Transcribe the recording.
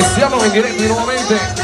e siamo in diretta nuovamente